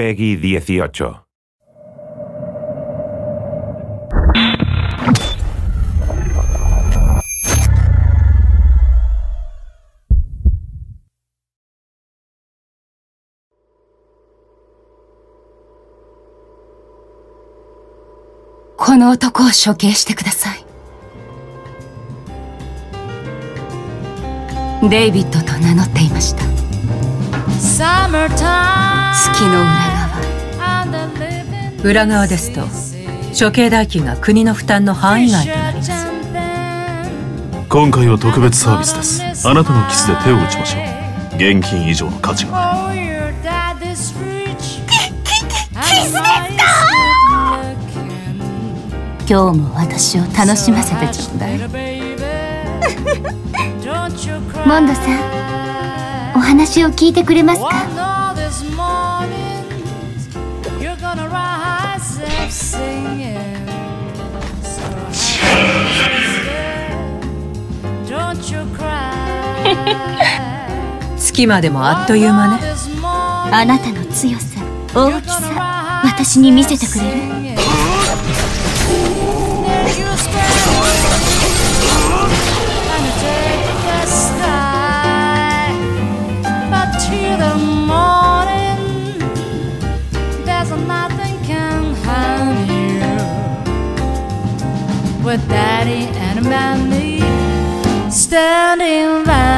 Peggy 18. この男を処刑してください。デイビッドと名乗っていました。月の裏側裏側ですと処刑代金が国の負担の範囲外となります。今回は特別サービスです。あなたのキスで手を打ちましょう。現金以上の価値が今日も私を楽しませてちょうだいモンドさんお話を聞いてくれますか月までもあっという間ねあなたの強さ大きさ私に見せてくれる？Not. with daddy and Mandy standing by.